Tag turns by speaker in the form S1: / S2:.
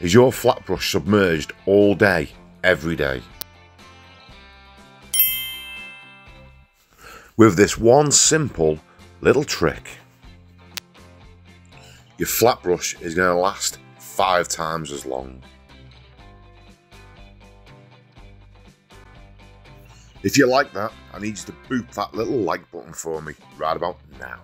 S1: Is your flat brush submerged all day, every day? With this one simple little trick, your flat brush is going to last five times as long. If you like that, I need you to boop that little like button for me right about now.